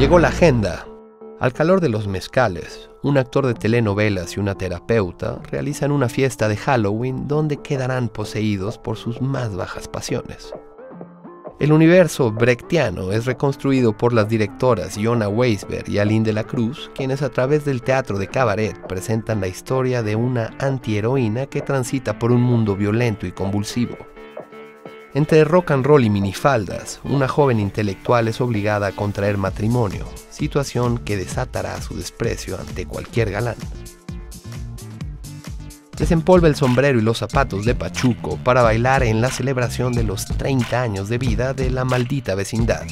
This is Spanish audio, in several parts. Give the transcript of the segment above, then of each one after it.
Llegó la agenda. Al calor de los mezcales, un actor de telenovelas y una terapeuta realizan una fiesta de Halloween donde quedarán poseídos por sus más bajas pasiones. El universo brechtiano es reconstruido por las directoras Yona Weisberg y Aline de la Cruz, quienes a través del teatro de cabaret presentan la historia de una antiheroína que transita por un mundo violento y convulsivo. Entre rock and roll y minifaldas, una joven intelectual es obligada a contraer matrimonio, situación que desatará su desprecio ante cualquier galán. Desempolva el sombrero y los zapatos de Pachuco para bailar en la celebración de los 30 años de vida de la maldita vecindad.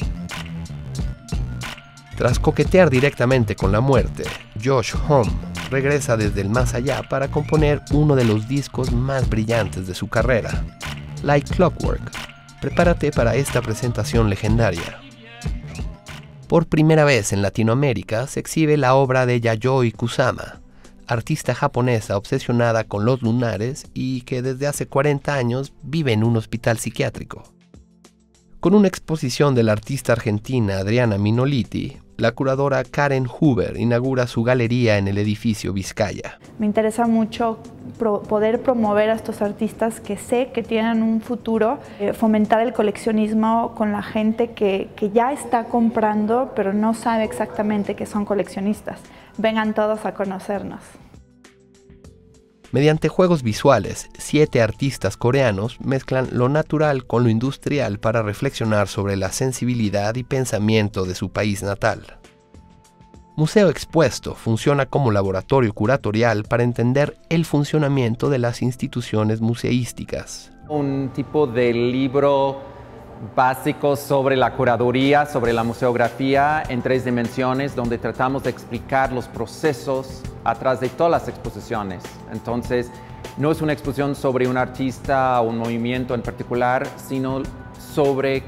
Tras coquetear directamente con la muerte, Josh Homme regresa desde el más allá para componer uno de los discos más brillantes de su carrera, Like Clockwork, prepárate para esta presentación legendaria. Por primera vez en Latinoamérica se exhibe la obra de Yayoi Kusama, artista japonesa obsesionada con los lunares y que desde hace 40 años vive en un hospital psiquiátrico. Con una exposición de la artista argentina Adriana Minoliti, la curadora Karen Huber inaugura su galería en el edificio Vizcaya. Me interesa mucho poder promover a estos artistas que sé que tienen un futuro, eh, fomentar el coleccionismo con la gente que, que ya está comprando pero no sabe exactamente que son coleccionistas. Vengan todos a conocernos. Mediante juegos visuales, siete artistas coreanos mezclan lo natural con lo industrial para reflexionar sobre la sensibilidad y pensamiento de su país natal. Museo Expuesto funciona como laboratorio curatorial para entender el funcionamiento de las instituciones museísticas. Un tipo de libro básico sobre la curaduría, sobre la museografía en tres dimensiones, donde tratamos de explicar los procesos atrás de todas las exposiciones. Entonces, no es una exposición sobre un artista o un movimiento en particular, sino sobre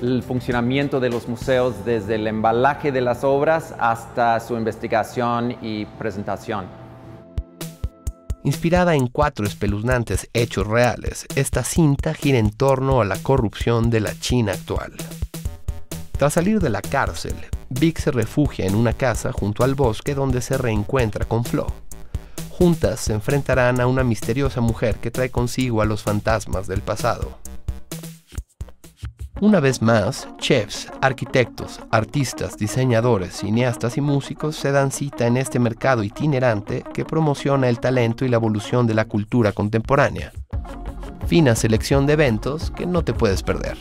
el funcionamiento de los museos desde el embalaje de las obras hasta su investigación y presentación. Inspirada en cuatro espeluznantes hechos reales, esta cinta gira en torno a la corrupción de la China actual. Tras salir de la cárcel, Vic se refugia en una casa junto al bosque donde se reencuentra con Flo. Juntas se enfrentarán a una misteriosa mujer que trae consigo a los fantasmas del pasado. Una vez más, chefs, arquitectos, artistas, diseñadores, cineastas y músicos se dan cita en este mercado itinerante que promociona el talento y la evolución de la cultura contemporánea. Fina selección de eventos que no te puedes perder.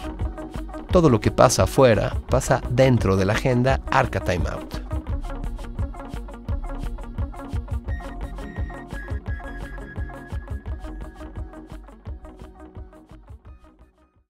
Todo lo que pasa afuera pasa dentro de la agenda Arca Time Out.